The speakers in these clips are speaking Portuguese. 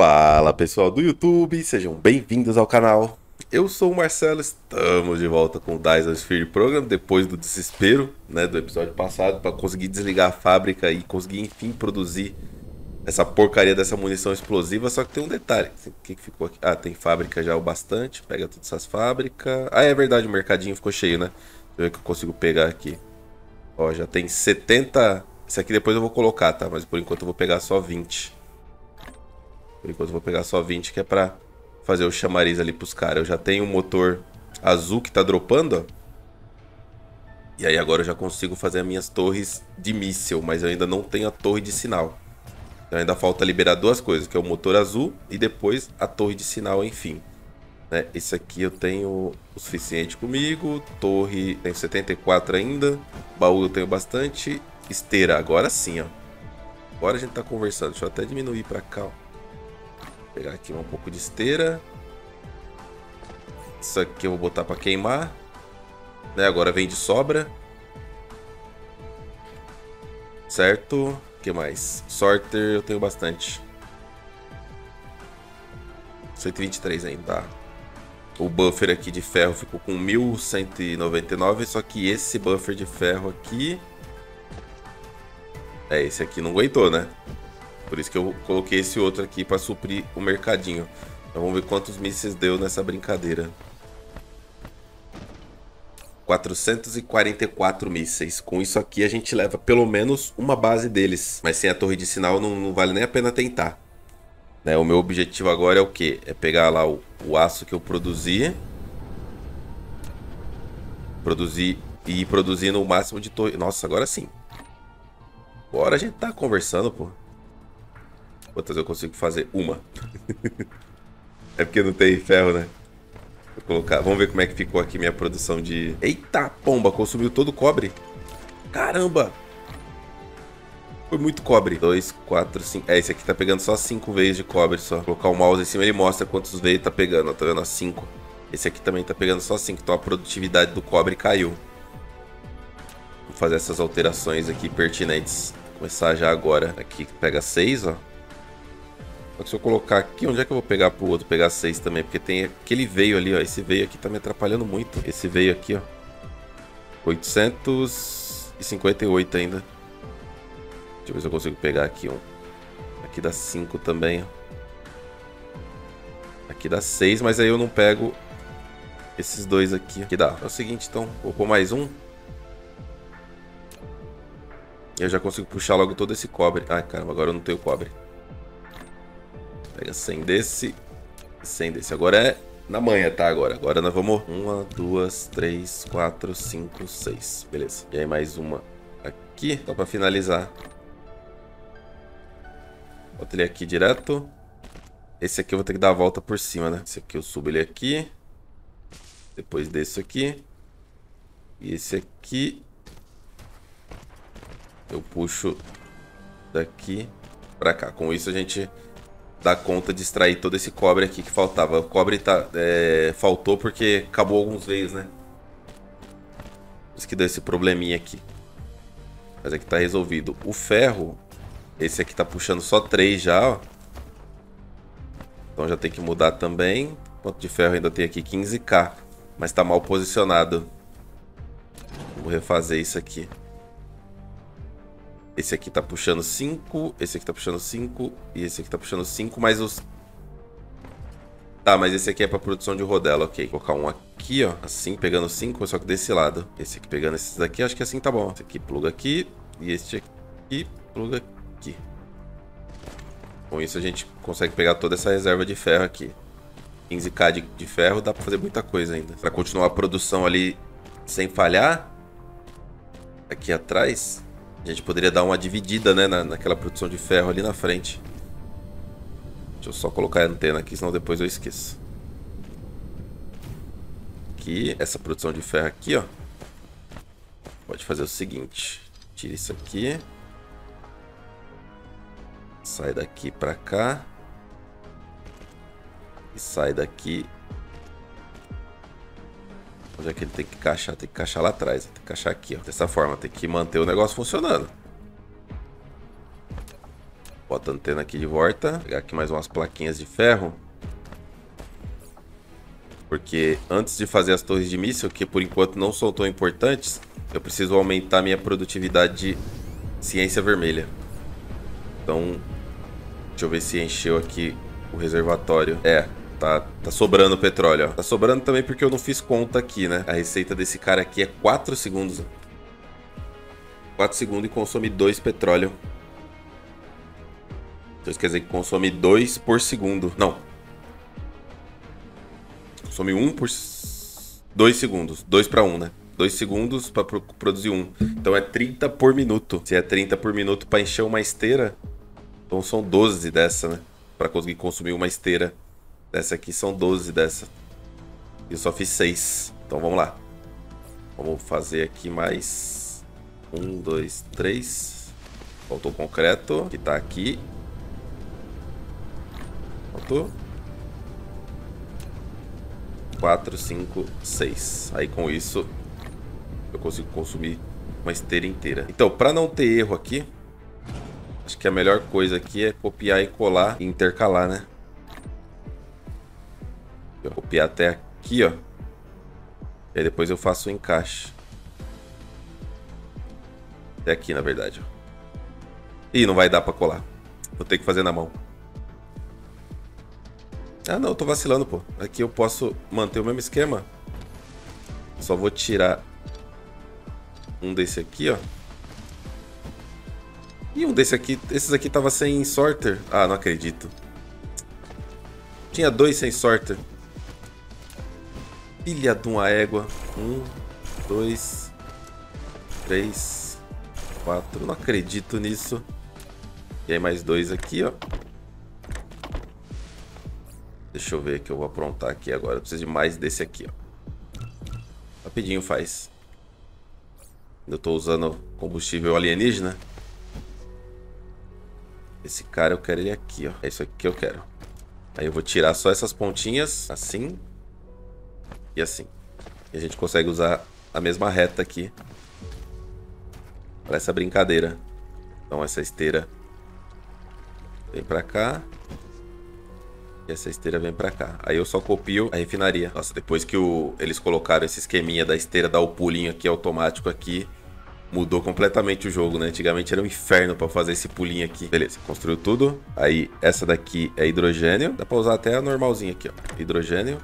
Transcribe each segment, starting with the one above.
Fala pessoal do YouTube, sejam bem-vindos ao canal. Eu sou o Marcelo, estamos de volta com o Dyson Sphere Program depois do desespero né, do episódio passado para conseguir desligar a fábrica e conseguir enfim produzir essa porcaria dessa munição explosiva. Só que tem um detalhe: o que, que ficou aqui? Ah, tem fábrica já o bastante, pega todas essas fábricas. Ah, é verdade, o mercadinho ficou cheio, né? Deixa eu ver o que eu consigo pegar aqui. Ó, já tem 70. Esse aqui depois eu vou colocar, tá? Mas por enquanto eu vou pegar só 20. Por enquanto eu vou pegar só 20, que é pra fazer o chamariz ali pros caras. Eu já tenho um motor azul que tá dropando, ó. E aí agora eu já consigo fazer as minhas torres de míssil, mas eu ainda não tenho a torre de sinal. Então ainda falta liberar duas coisas, que é o motor azul e depois a torre de sinal, enfim. Né? Esse aqui eu tenho o suficiente comigo, torre tenho 74 ainda, baú eu tenho bastante, esteira, agora sim, ó. Agora a gente tá conversando, deixa eu até diminuir pra cá, ó pegar aqui um pouco de esteira. Isso aqui eu vou botar para queimar. Né? Agora vem de sobra. Certo. O que mais? Sorter eu tenho bastante. 123 ainda. Tá. O buffer aqui de ferro ficou com 1199. Só que esse buffer de ferro aqui... É, esse aqui não aguentou, né? Por isso que eu coloquei esse outro aqui para suprir o mercadinho. Então vamos ver quantos mísseis deu nessa brincadeira. 444 mísseis. Com isso aqui a gente leva pelo menos uma base deles. Mas sem a torre de sinal não, não vale nem a pena tentar. Né? O meu objetivo agora é o que? É pegar lá o, o aço que eu produzi. Produzir e ir produzindo o máximo de torre. Nossa, agora sim. Agora a gente tá conversando, pô. Quantas eu consigo fazer? Uma. é porque não tem ferro, né? Vou colocar. Vamos ver como é que ficou aqui minha produção de... Eita, pomba, consumiu todo o cobre. Caramba! Foi muito cobre. 2, 4, 5. É, esse aqui tá pegando só 5 vezes de cobre só. Vou colocar o mouse em cima, ele mostra quantos vezes tá pegando. Tá vendo? 5. Esse aqui também tá pegando só 5. Então a produtividade do cobre caiu. Vou fazer essas alterações aqui pertinentes. Vou começar já agora. Aqui pega 6, ó. Se eu colocar aqui, onde é que eu vou pegar pro outro pegar 6 também? Porque tem aquele veio ali, ó. Esse veio aqui tá me atrapalhando muito. Esse veio aqui, ó. 858 ainda. Deixa eu ver se eu consigo pegar aqui um. Aqui dá 5 também, ó. Aqui dá 6, mas aí eu não pego esses dois aqui. Aqui dá. É o seguinte, então. Vou pôr mais um. Eu já consigo puxar logo todo esse cobre. Ai, caramba, agora eu não tenho cobre. Pega 100 desse. 100 desse. Agora é na manhã, tá? Agora. Agora nós vamos. Uma, duas, três, quatro, cinco, seis. Beleza. E aí mais uma aqui. Só pra finalizar. Bota ele aqui direto. Esse aqui eu vou ter que dar a volta por cima, né? Esse aqui eu subo ele aqui. Depois desse aqui. E esse aqui. Eu puxo daqui pra cá. Com isso a gente dar conta de extrair todo esse cobre aqui que faltava. O cobre tá, é, faltou porque acabou alguns veios, né? Por isso que deu esse probleminha aqui. Mas aqui tá resolvido. O ferro, esse aqui tá puxando só 3 já, ó. Então já tem que mudar também. Quanto de ferro ainda tem aqui? 15k. Mas tá mal posicionado. Vou refazer isso aqui. Esse aqui tá puxando 5, esse aqui tá puxando 5 e esse aqui tá puxando 5, mas os... Tá, mas esse aqui é pra produção de rodela, ok. Vou colocar um aqui, ó, assim, pegando 5, só que desse lado. Esse aqui pegando esses daqui, acho que assim tá bom. Esse aqui pluga aqui e este aqui pluga aqui. Com isso a gente consegue pegar toda essa reserva de ferro aqui. 15k de, de ferro dá pra fazer muita coisa ainda. Pra continuar a produção ali sem falhar, aqui atrás, a gente poderia dar uma dividida, né, na, naquela produção de ferro ali na frente. Deixa eu só colocar a antena aqui, senão depois eu esqueço. Aqui, essa produção de ferro aqui, ó. Pode fazer o seguinte. Tira isso aqui. Sai daqui pra cá. E sai daqui Onde é que ele tem que encaixar? Tem que encaixar lá atrás. Tem que encaixar aqui, ó. Dessa forma, tem que manter o negócio funcionando. Bota a antena aqui de volta. Pegar aqui mais umas plaquinhas de ferro. Porque antes de fazer as torres de míssil, que por enquanto não são tão importantes, eu preciso aumentar minha produtividade de ciência vermelha. Então, deixa eu ver se encheu aqui o reservatório. É, tá, tá sobrando petróleo, ó. Tá sobrando também porque eu não fiz conta aqui, né? A receita desse cara aqui é 4 segundos. 4 segundos e consome 2 petróleo. Então isso quer dizer que consome 2 por segundo. Não. Consome 1 um por 2 segundos. 2 para 1, né? 2 segundos pro produzir 1. Um. Então é 30 por minuto. Se é 30 por minuto para encher uma esteira, então são 12 dessa, né? Para conseguir consumir uma esteira dessa aqui são 12 dessa. Eu só fiz 6. Então vamos lá. Vamos fazer aqui mais 1, 2, 3. Faltou o concreto, que tá aqui. Faltou. 4, 5, 6. Aí com isso eu consigo consumir uma esteira inteira. Então, para não ter erro aqui, acho que a melhor coisa aqui é copiar e colar e intercalar, né? Eu copiar até aqui, ó. E aí depois eu faço o encaixe. Até aqui, na verdade. Ih, não vai dar para colar. Vou ter que fazer na mão. Ah, não, eu tô vacilando, pô. Aqui eu posso manter o mesmo esquema. Só vou tirar um desse aqui, ó. E um desse aqui. Esses aqui tava sem sorter. Ah, não acredito. Tinha dois sem sorter. Filha de uma égua. Um, dois, três, quatro. Não acredito nisso. E aí mais dois aqui, ó. Deixa eu ver que eu vou aprontar aqui agora. Eu preciso de mais desse aqui, ó. Rapidinho faz. Eu tô usando combustível alienígena. Esse cara eu quero ele aqui, ó. É isso aqui que eu quero. Aí eu vou tirar só essas pontinhas, assim. E assim. E a gente consegue usar a mesma reta aqui. Para essa brincadeira. Então essa esteira vem pra cá. E essa esteira vem pra cá. Aí eu só copio a refinaria. Nossa, depois que o, eles colocaram esse esqueminha da esteira dar o pulinho aqui automático aqui, mudou completamente o jogo, né? Antigamente era um inferno para fazer esse pulinho aqui. Beleza, construiu tudo. Aí essa daqui é hidrogênio. Dá pra usar até a normalzinha aqui, ó. Hidrogênio.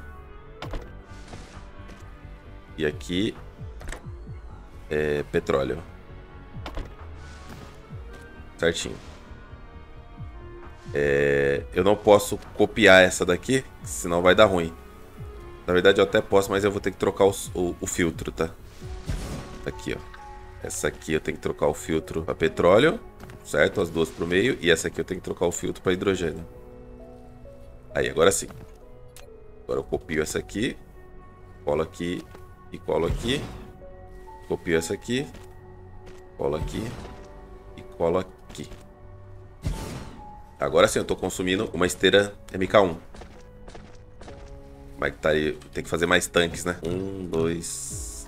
E aqui é petróleo. Certinho. É, eu não posso copiar essa daqui, senão vai dar ruim. Na verdade eu até posso, mas eu vou ter que trocar o, o, o filtro, tá? Aqui, ó. Essa aqui eu tenho que trocar o filtro para petróleo, certo? As duas pro meio. E essa aqui eu tenho que trocar o filtro para hidrogênio. Aí, agora sim. Agora eu copio essa aqui, colo aqui e colo aqui. Copio essa aqui, colo aqui e colo aqui. Agora sim eu estou consumindo uma esteira MK1. Como é que tá aí? Tem que fazer mais tanques, né? Um, dois...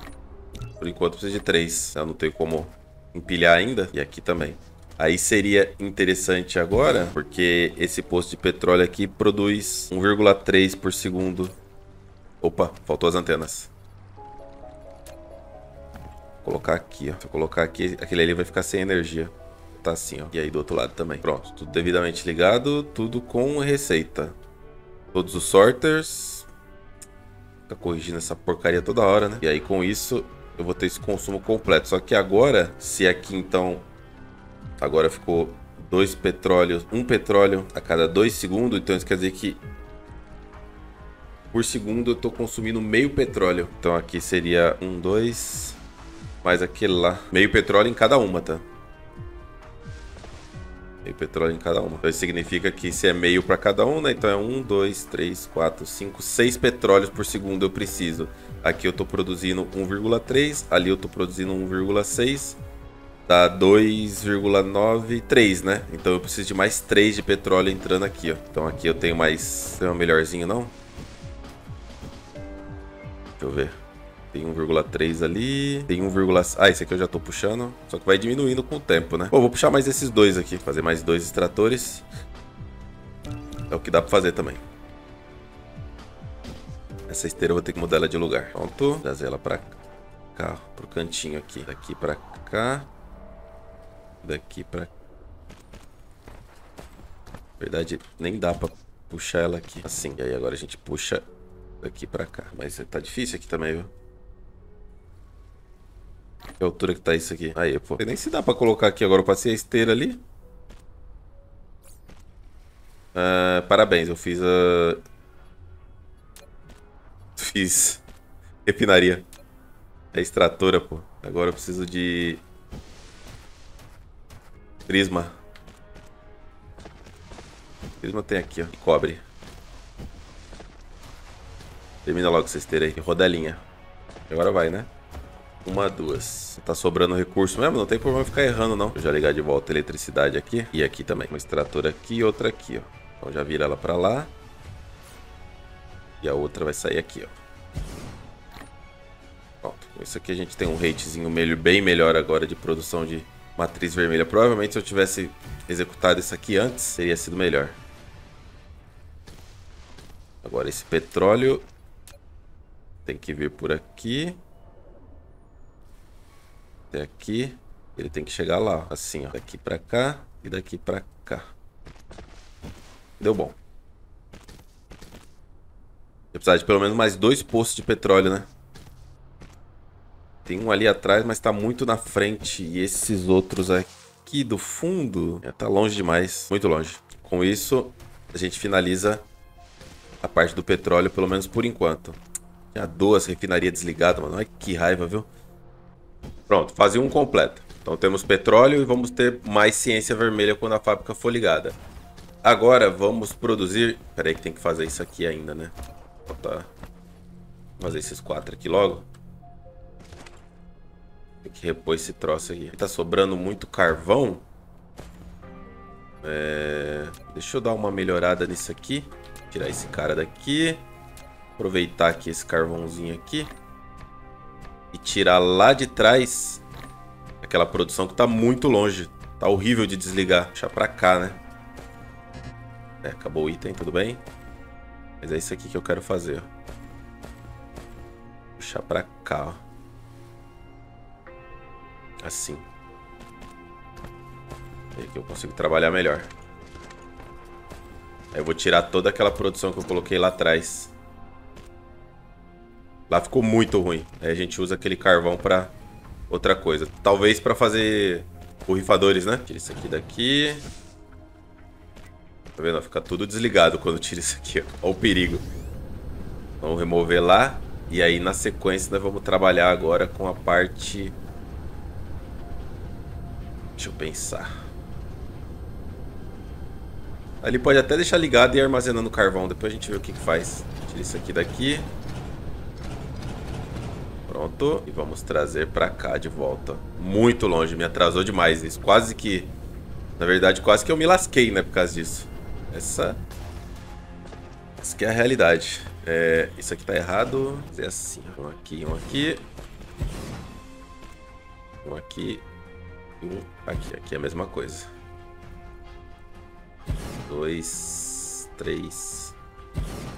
Por enquanto precisa de três. Eu não tenho como empilhar ainda. E aqui também. Aí seria interessante agora, porque esse posto de petróleo aqui produz 1,3 por segundo. Opa, faltou as antenas. Colocar aqui, ó. Se eu colocar aqui, aquele ali vai ficar sem energia tá assim, ó. E aí do outro lado também. Pronto, tudo devidamente ligado, tudo com receita. Todos os sorters. Fica corrigindo essa porcaria toda hora, né? E aí com isso eu vou ter esse consumo completo. Só que agora, se aqui então... Agora ficou dois petróleos, um petróleo a cada dois segundos. Então isso quer dizer que por segundo eu estou consumindo meio petróleo. Então aqui seria um, dois, mais aquele lá. Meio petróleo em cada uma, tá? Meio petróleo em cada uma. Então isso significa que se é meio para cada um, né? Então é 1, 2, 3, 4, 5, 6 petróleos por segundo eu preciso. Aqui eu estou produzindo 1,3, ali eu estou produzindo 1,6. Dá 2,93, né? Então eu preciso de mais 3 de petróleo entrando aqui, ó. Então aqui eu tenho mais... Tem um melhorzinho, não? Deixa eu ver. Tem 1,3 ali. Tem 1, ah, esse aqui eu já tô puxando. Só que vai diminuindo com o tempo, né? Pô, vou puxar mais esses dois aqui. Fazer mais dois extratores. É o que dá pra fazer também. Essa esteira eu vou ter que mudar ela de lugar. Pronto. Trazer ela pra cá, pro cantinho aqui. Daqui pra cá. Daqui pra... Na verdade, nem dá pra puxar ela aqui. Assim. E aí agora a gente puxa daqui pra cá. Mas tá difícil aqui também, viu? Que altura que tá isso aqui? Aí, pô. Nem se dá pra colocar aqui agora. Eu passei a esteira ali. Uh, parabéns, eu fiz a... Fiz refinaria. É extratora, pô. Agora eu preciso de... Prisma. Prisma tem aqui, ó. Cobre. Termina logo essa esteira aí. Rodelinha. Agora vai, né? Uma, duas. Tá sobrando recurso mesmo? Não tem problema ficar errando, não. Vou já ligar de volta a eletricidade aqui. E aqui também. Uma extratora aqui e outra aqui, ó. Então já vira ela pra lá. E a outra vai sair aqui, ó. Pronto. Com isso aqui a gente tem um ratezinho bem melhor agora de produção de matriz vermelha. Provavelmente se eu tivesse executado isso aqui antes, teria sido melhor. Agora esse petróleo tem que vir por aqui. Até aqui. Ele tem que chegar lá, assim, ó. Daqui pra cá e daqui pra cá. Deu bom. Eu precisar de pelo menos mais dois poços de petróleo, né? Tem um ali atrás, mas tá muito na frente. E esses outros aqui do fundo... É, tá longe demais. Muito longe. Com isso, a gente finaliza a parte do petróleo, pelo menos por enquanto. Já duas refinarias desligadas, mano. Ai, que raiva, viu? Pronto, fase 1 completa. Então temos petróleo e vamos ter mais ciência vermelha quando a fábrica for ligada. Agora vamos produzir... Pera aí que tem que fazer isso aqui ainda, né? Vou fazer esses quatro aqui logo. Tem que repor esse troço aqui. Tá sobrando muito carvão. É... Deixa eu dar uma melhorada nisso aqui. Tirar esse cara daqui. Aproveitar aqui esse carvãozinho aqui. E tirar lá de trás aquela produção que tá muito longe. Tá horrível de desligar. Deixar pra cá, né? É, acabou o item, tudo bem. Mas é isso aqui que eu quero fazer. Puxar pra cá, ó. Assim. Aí que eu consigo trabalhar melhor. Aí eu vou tirar toda aquela produção que eu coloquei lá atrás. Lá ficou muito ruim. Aí a gente usa aquele carvão pra outra coisa. Talvez pra fazer borrifadores, né? Tira isso aqui daqui. Tá vendo? Fica tudo desligado quando tira isso aqui. Olha o perigo. Vamos remover lá. E aí, na sequência, nós vamos trabalhar agora com a parte... Deixa eu pensar. Ali pode até deixar ligado e ir armazenando carvão. Depois a gente vê o que, que faz. Tira isso aqui daqui. Pronto. E vamos trazer pra cá de volta. Muito longe, me atrasou demais isso. Quase que... Na verdade, quase que eu me lasquei, né, por causa disso. Essa... Essa que é a realidade. É, isso aqui tá errado. Fazer assim. Um aqui, um aqui. Um aqui. Um aqui. Aqui é a mesma coisa. Dois... Três...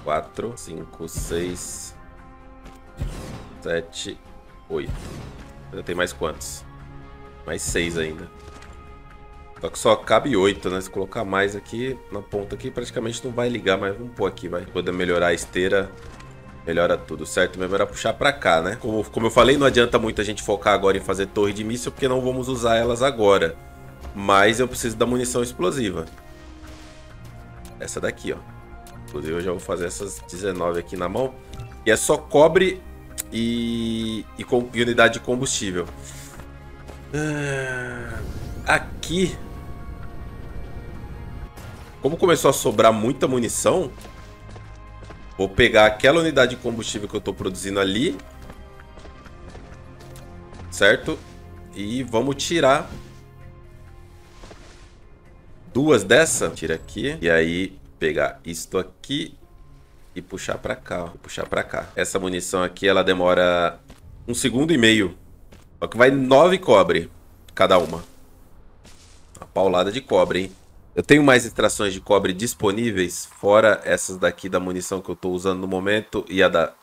Quatro... Cinco... Seis... Sete, oito. Ainda tem mais quantos? Mais seis ainda. Só que só cabe oito, né? Se colocar mais aqui, na ponta aqui, praticamente não vai ligar, mas vamos pôr aqui, vai. Poder melhorar a esteira, melhora tudo, certo? Mesmo era puxar pra cá, né? Como, como eu falei, não adianta muito a gente focar agora em fazer torre de míssil, porque não vamos usar elas agora. Mas eu preciso da munição explosiva. Essa daqui, ó. Inclusive eu já vou fazer essas 19 aqui na mão. E é só cobre e, e, com, e unidade de combustível. Uh, aqui, como começou a sobrar muita munição, vou pegar aquela unidade de combustível que eu estou produzindo ali, certo? E vamos tirar duas dessa. Tira aqui. E aí pegar isto aqui e puxar pra cá, ó. Puxar pra cá. Essa munição aqui, ela demora um segundo e meio. Só que vai nove cobre cada uma. Uma paulada de cobre, hein? Eu tenho mais extrações de cobre disponíveis, fora essas daqui da munição que eu tô usando no momento e a da...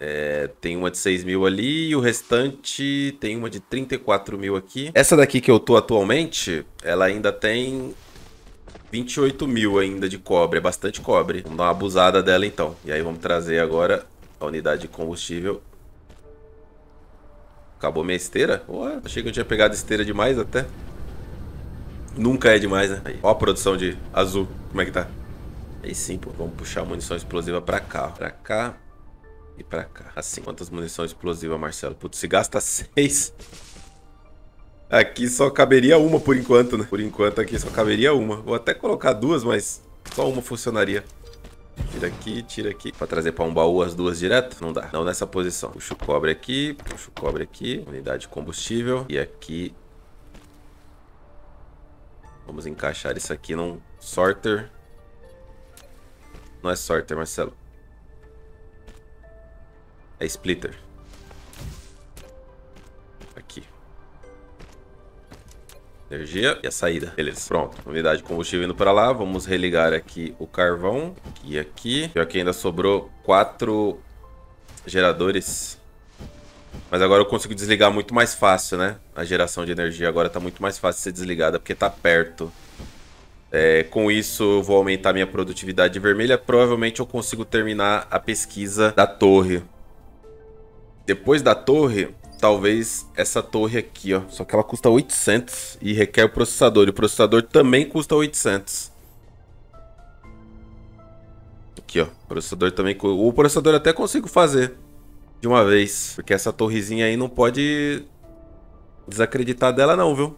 É, tem uma de 6 mil ali e o restante tem uma de 34 mil aqui. Essa daqui que eu tô atualmente, ela ainda tem 28 mil ainda de cobre, é bastante cobre. Vamos dar uma abusada dela então. E aí vamos trazer agora a unidade de combustível. Acabou minha esteira? Ué, achei que eu tinha pegado esteira demais até. Nunca é demais, né? Aí, ó a produção de azul, como é que tá? Aí sim, pô, vamos puxar a munição explosiva pra cá, ó. Pra cá e pra cá. Assim, quantas munição explosiva, Marcelo? Putz, se gasta seis... Aqui só caberia uma por enquanto, né? Por enquanto aqui só caberia uma. Vou até colocar duas, mas só uma funcionaria. Tira aqui, tira aqui. Pra trazer pra um baú as duas direto? Não dá. Não nessa posição. Puxa o cobre aqui, puxa o cobre aqui. Unidade de combustível. E aqui Vamos encaixar isso aqui num sorter. Não é sorter, Marcelo. É splitter. Energia e a saída. Beleza, pronto. Unidade de combustível indo para lá. Vamos religar aqui o carvão. E aqui. Pior que ainda sobrou quatro geradores mas agora eu consigo desligar muito mais fácil, né? A geração de energia agora tá muito mais fácil de ser desligada porque tá perto. É, com isso eu vou aumentar minha produtividade vermelha. Provavelmente eu consigo terminar a pesquisa da torre. Depois da torre, talvez essa torre aqui, ó. Só que ela custa 800 e requer o processador. E o processador também custa 800. Aqui, ó. O processador também... O processador até consigo fazer de uma vez. Porque essa torrezinha aí não pode desacreditar dela não, viu?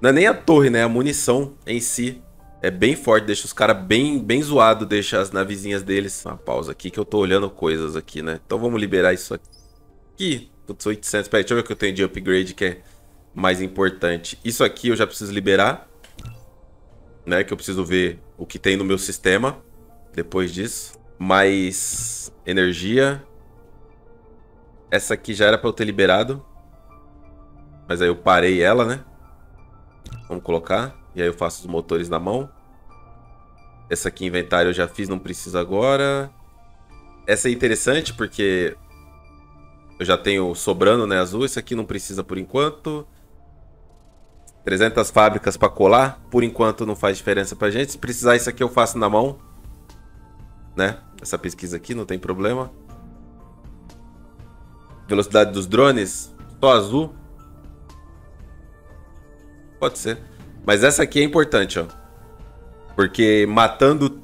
Não é nem a torre, né? A munição em si é bem forte, deixa os caras bem, bem zoado, deixa as navezinhas deles. Uma pausa aqui que eu tô olhando coisas aqui, né? Então vamos liberar isso aqui. Putz, 800. Peraí, deixa eu ver o que eu tenho de upgrade que é mais importante. Isso aqui eu já preciso liberar. Né? Que eu preciso ver o que tem no meu sistema depois disso. Mais energia. Essa aqui já era pra eu ter liberado. Mas aí eu parei ela, né? Vamos colocar. E aí eu faço os motores na mão. Essa aqui, inventário, eu já fiz, não precisa agora. Essa é interessante porque eu já tenho sobrando, né, azul. Esse aqui não precisa por enquanto. 300 fábricas para colar. Por enquanto não faz diferença pra gente. Se precisar, isso aqui eu faço na mão. Né? Essa pesquisa aqui, não tem problema velocidade dos drones, só azul. Pode ser. Mas essa aqui é importante, ó. Porque matando...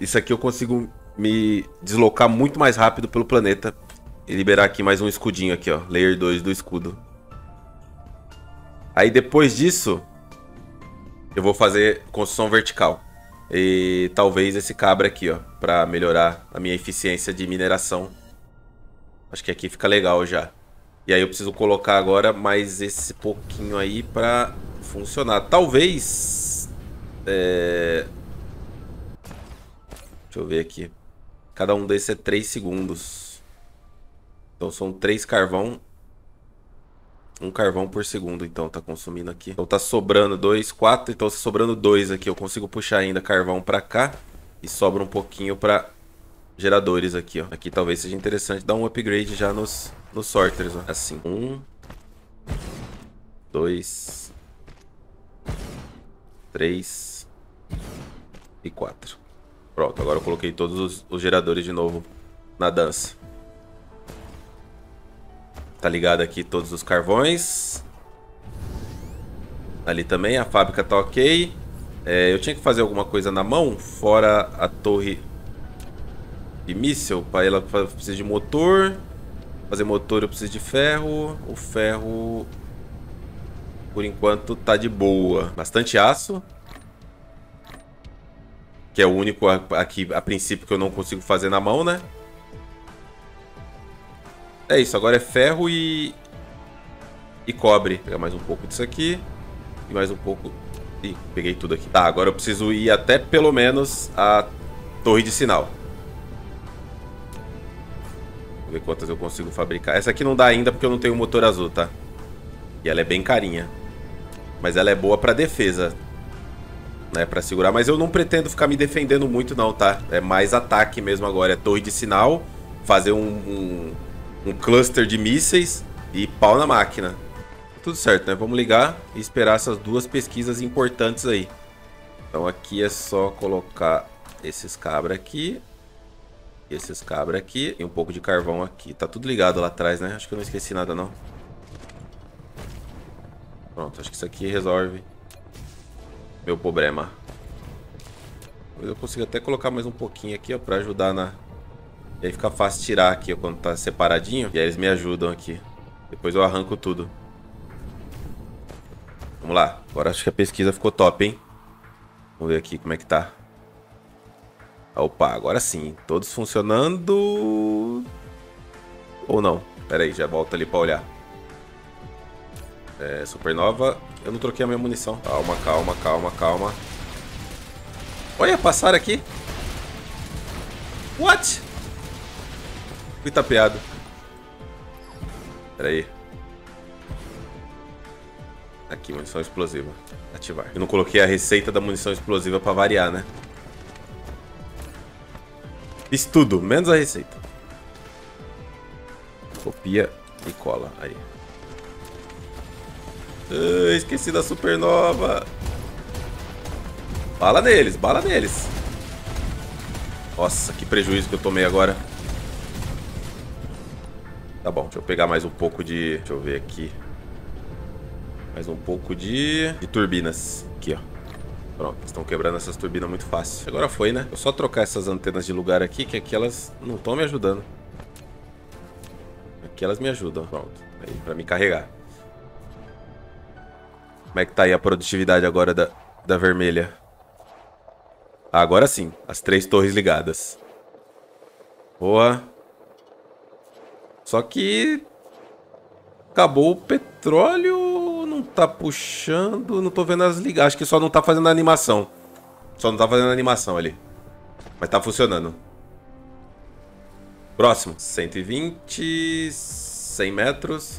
Isso aqui eu consigo me deslocar muito mais rápido pelo planeta. E liberar aqui mais um escudinho aqui, ó. Layer 2 do escudo. Aí depois disso... Eu vou fazer construção vertical. E talvez esse cabra aqui, ó. Pra melhorar a minha eficiência de mineração. Acho que aqui fica legal já. E aí eu preciso colocar agora mais esse pouquinho aí pra funcionar. Talvez... É... Deixa eu ver aqui. Cada um desses é 3 segundos. Então são 3 carvão. Um carvão por segundo, então, tá consumindo aqui. Então tá sobrando 2, 4. Então tá sobrando 2 aqui. Eu consigo puxar ainda carvão pra cá. E sobra um pouquinho pra geradores aqui, ó. Aqui talvez seja interessante dar um upgrade já nos, nos sorters, ó. Assim, um, dois, três e quatro. Pronto, agora eu coloquei todos os, os geradores de novo na dança. Tá ligado aqui todos os carvões. Ali também, a fábrica tá ok. É, eu tinha que fazer alguma coisa na mão, fora a torre de míssel. Para ela precisa de motor. Fazer motor eu preciso de ferro. O ferro, por enquanto, tá de boa. Bastante aço. Que é o único aqui, a princípio, que eu não consigo fazer na mão, né? É isso, agora é ferro e... E cobre. Vou pegar mais um pouco disso aqui. E mais um pouco... Ih, peguei tudo aqui. Tá, agora eu preciso ir até pelo menos a torre de sinal. Vou ver quantas eu consigo fabricar. Essa aqui não dá ainda porque eu não tenho motor azul, tá? E ela é bem carinha. Mas ela é boa pra defesa. Né, pra segurar. Mas eu não pretendo ficar me defendendo muito não, tá? É mais ataque mesmo agora. É torre de sinal, fazer um, um, um cluster de mísseis e pau na máquina. Tudo certo, né? Vamos ligar e esperar essas duas pesquisas importantes aí. Então aqui é só colocar esses cabra aqui. Esses cabra aqui e um pouco de carvão aqui. Tá tudo ligado lá atrás, né? Acho que eu não esqueci nada, não. Pronto, acho que isso aqui resolve meu problema. Eu consigo até colocar mais um pouquinho aqui, ó, pra ajudar na... E aí fica fácil tirar aqui, quando tá separadinho. E aí eles me ajudam aqui. Depois eu arranco tudo. Vamos lá. Agora acho que a pesquisa ficou top, hein? Vamos ver aqui como é que tá. Opa, agora sim. Todos funcionando... Ou não? Pera aí, já volto ali pra olhar. É, supernova. Eu não troquei a minha munição. Calma, calma, calma, calma. Olha, passaram aqui. What? Fui tapeado. Pera aí. Aqui, munição explosiva. Ativar. Eu não coloquei a receita da munição explosiva pra variar, né? Fiz tudo, menos a receita. Copia e cola. Aí. Uh, esqueci da supernova. Bala neles, bala neles. Nossa, que prejuízo que eu tomei agora. Tá bom, deixa eu pegar mais um pouco de... Deixa eu ver aqui. Mais um pouco de... De turbinas. Aqui, ó. Pronto, estão quebrando essas turbinas muito fácil. Agora foi, né? Eu só trocar essas antenas de lugar aqui, que aqui elas não estão me ajudando. Aqui elas me ajudam, pronto. Aí, pra me carregar. Como é que tá aí a produtividade agora da, da vermelha? Ah, agora sim, as três torres ligadas. Boa. Só que... Acabou o petróleo não tá puxando, não tô vendo as ligadas. Acho que só não tá fazendo a animação. Só não tá fazendo a animação ali. Mas tá funcionando. Próximo. 120, 100 metros.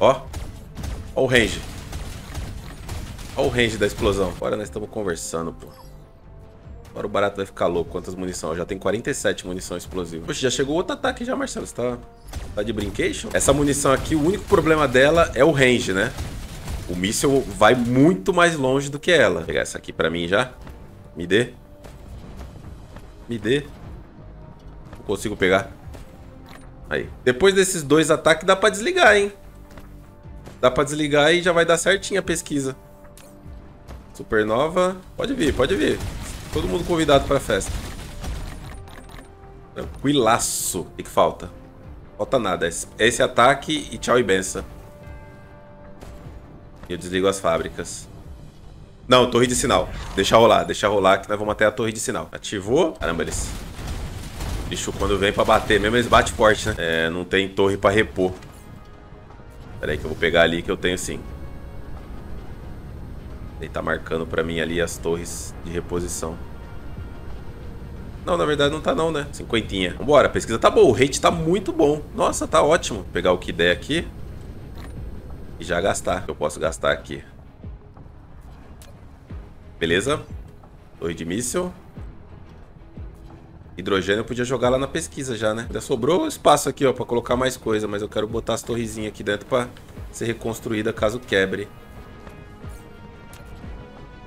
Ó. Ó o range. Ó o range da explosão. Agora nós estamos conversando, pô. Agora o barato vai ficar louco. Quantas munição? Já tem 47 munição explosiva. Poxa, já chegou outro ataque já, Marcelo. Você tá, tá de brincation? Essa munição aqui, o único problema dela é o range, né? O míssil vai muito mais longe do que ela. Vou pegar essa aqui pra mim já. Me dê. Me dê. Não consigo pegar. Aí. Depois desses dois ataques, dá pra desligar, hein? Dá pra desligar e já vai dar certinho a pesquisa. Supernova. Pode vir, pode vir. Todo mundo convidado pra festa. Tranquilaço. O que, falta? Falta nada. Esse ataque e tchau e benção. Eu desligo as fábricas. Não, torre de sinal. Deixa rolar, deixa rolar que nós vamos até a torre de sinal. Ativou. Caramba, eles... Bicho, quando vem pra bater mesmo, eles batem forte, né? É, não tem torre pra repor. Pera aí que eu vou pegar ali que eu tenho sim. Ele tá marcando pra mim ali as torres de reposição. Não, na verdade não tá não, né? Cinquentinha. Vambora, a pesquisa tá boa. O rate tá muito bom. Nossa, tá ótimo. Vou pegar o que der aqui. E já gastar. Eu posso gastar aqui. Beleza. Torre de míssil. Hidrogênio eu podia jogar lá na pesquisa já, né? Ainda sobrou espaço aqui, ó, pra colocar mais coisa. Mas eu quero botar as torrezinhas aqui dentro pra ser reconstruída caso quebre.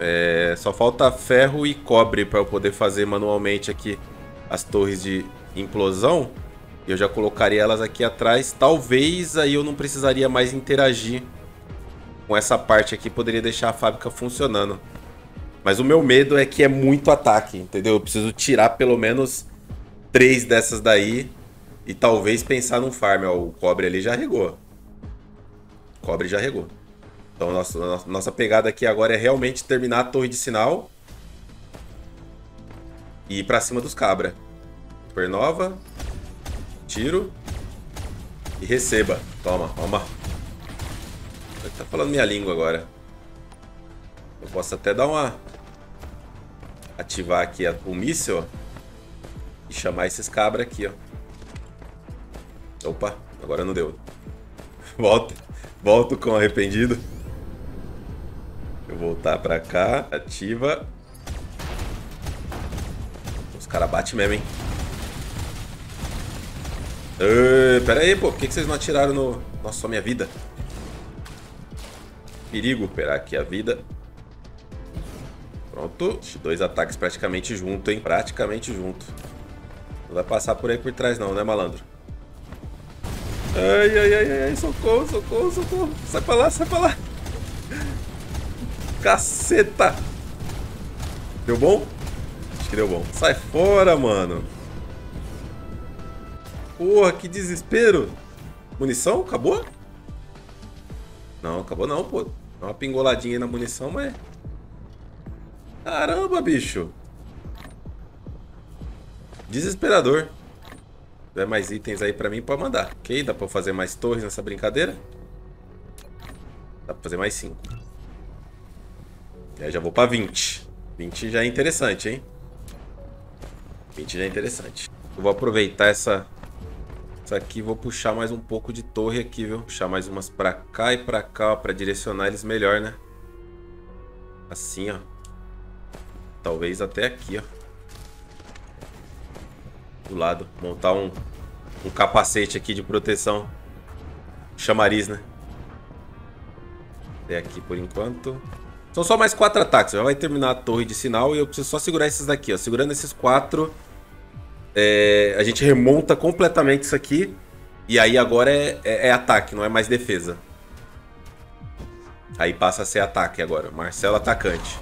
É, só falta ferro e cobre para eu poder fazer manualmente aqui as torres de implosão. Eu já colocaria elas aqui atrás. Talvez aí eu não precisaria mais interagir com essa parte aqui. Poderia deixar a fábrica funcionando. Mas o meu medo é que é muito ataque, entendeu? Eu preciso tirar pelo menos três dessas daí. E talvez pensar num farm. Ó, o cobre ali já regou. O cobre já regou. Então nossa, nossa pegada aqui agora é realmente terminar a torre de sinal. E ir pra cima dos cabra. Supernova. Tiro. E receba. Toma, toma. Ele tá falando minha língua agora. Eu posso até dar uma... Ativar aqui o míssil. E chamar esses cabra aqui, ó. Opa, agora não deu. Volta. Volto com arrependido. Vou voltar pra cá. Ativa. Os caras batem mesmo, hein? Ei, pera aí, pô. Por que vocês não atiraram no... Nossa, só minha vida. Perigo. Pegar aqui a vida. Pronto. Dois ataques praticamente junto, hein? Praticamente junto. Não vai passar por aí por trás não, né, malandro? Ai, ai, ai, ai, socorro, socorro, socorro. Sai pra lá, sai pra lá. Caceta. Deu bom? Acho que deu bom. Sai fora, mano. Porra, que desespero. Munição? Acabou? Não, acabou não, pô. Dá uma pingoladinha na munição, mas... Caramba, bicho. Desesperador. Se tiver mais itens aí pra mim, pode mandar. Ok, dá pra fazer mais torres nessa brincadeira? Dá pra fazer mais 5. E aí já vou pra 20. 20 já é interessante, hein? 20 já é interessante. Eu vou aproveitar essa isso aqui, vou puxar mais um pouco de torre aqui, viu? Puxar mais umas pra cá e pra cá, ó, pra direcionar eles melhor, né? Assim, ó. Talvez até aqui, ó. Do lado. Montar um, um capacete aqui de proteção. Chamariz, né? Até aqui por enquanto. São só mais quatro ataques. Já vai terminar a torre de sinal e eu preciso só segurar esses daqui, ó. Segurando esses quatro é, a gente remonta completamente isso aqui. E aí agora é, é, é, ataque, não é mais defesa. Aí passa a ser ataque agora. Marcelo atacante.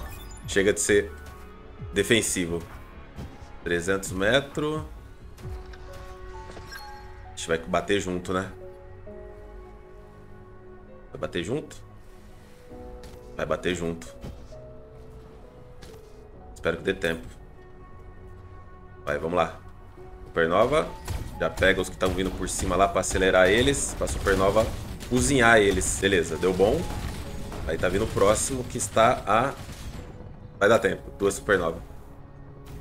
Chega de ser defensivo. 300 metros. A gente vai bater junto, né? Vai bater junto? Vai bater junto. Espero que dê tempo. Vai, vamos lá. Supernova. Já pega os que estão vindo por cima lá para acelerar eles. Pra Supernova cozinhar eles. Beleza, deu bom. Aí tá vindo o próximo que está a... Vai dar tempo. Duas Supernova.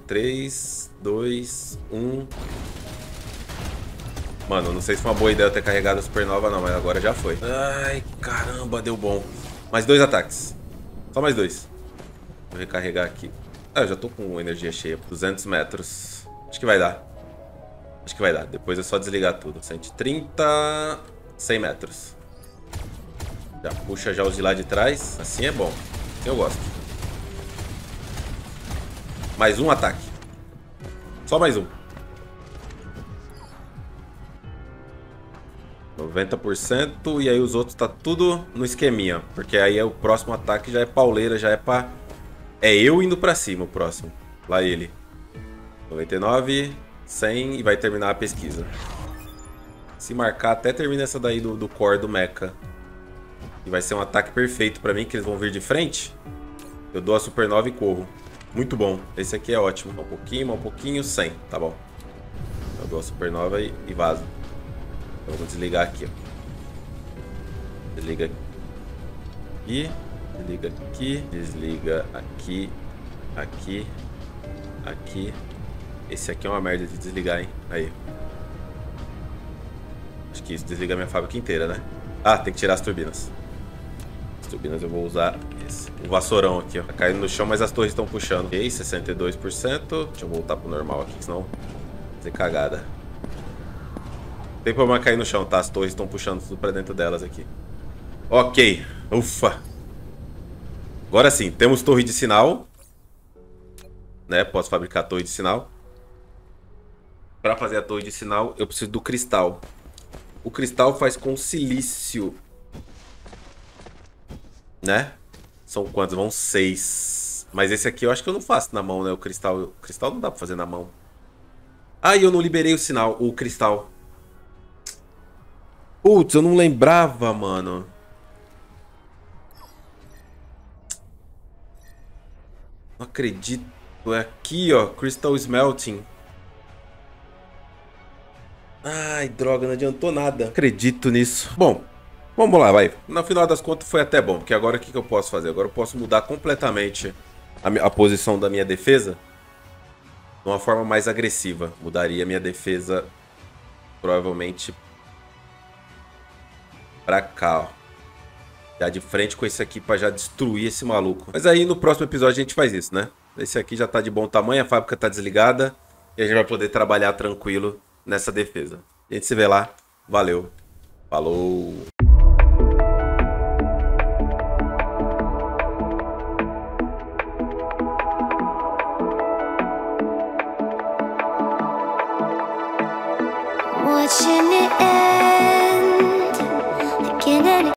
3, 2, 1... Mano, não sei se foi uma boa ideia eu ter carregado a Supernova não, mas agora já foi. Ai, caramba, deu bom. Mais dois ataques. Só mais dois. Vou recarregar aqui. Ah, eu já tô com energia cheia. 200 metros. Acho que vai dar. Acho que vai dar. Depois é só desligar tudo. 130... 100 metros. Já puxa já os de lá de trás. Assim é bom. Eu gosto. Mais um ataque. Só mais um. 90% e aí os outros tá tudo no esqueminha. Porque aí é o próximo ataque já é pauleira, já é pra... É eu indo pra cima o próximo. Lá ele. 99... 100 e vai terminar a pesquisa. Se marcar, até termina essa daí do, do core do mecha. E vai ser um ataque perfeito pra mim, que eles vão vir de frente. Eu dou a supernova e corro. Muito bom. Esse aqui é ótimo. Um pouquinho, um pouquinho, 100. Tá bom. Eu dou a supernova e, e vazo. Então, vou desligar aqui. Desliga aqui. Desliga aqui. Desliga aqui. Aqui. Aqui. Esse aqui é uma merda de desligar, hein? Aí. Acho que isso desliga minha fábrica inteira, né? Ah, tem que tirar as turbinas. As turbinas eu vou usar esse. Um vassourão aqui, ó. Tá caindo no chão, mas as torres estão puxando. Ok, 62%. Deixa eu voltar pro normal aqui, senão fazer cagada. Tem problema cair no chão, tá? As torres estão puxando tudo pra dentro delas aqui. Ok. Ufa. Agora sim, temos torre de sinal. Né? Posso fabricar torre de sinal. Para fazer a torre de sinal, eu preciso do cristal. O cristal faz com silício. Né? São quantos? Vão seis. Mas esse aqui eu acho que eu não faço na mão, né? O cristal. O cristal não dá pra fazer na mão. Ah, e eu não liberei o sinal, o cristal. Putz, eu não lembrava, mano. Não acredito. É aqui, ó. Crystal Smelting. Ai, droga, não adiantou nada. Acredito nisso. Bom, vamos lá, vai. No final das contas foi até bom, porque agora o que, que eu posso fazer? Agora eu posso mudar completamente a, a posição da minha defesa de uma forma mais agressiva. Mudaria minha defesa provavelmente pra cá, ó. Já de frente com esse aqui pra já destruir esse maluco. Mas aí no próximo episódio a gente faz isso, né? Esse aqui já tá de bom tamanho, a fábrica tá desligada. E a gente vai poder trabalhar tranquilo nessa defesa. A gente se vê lá. Valeu. Falou.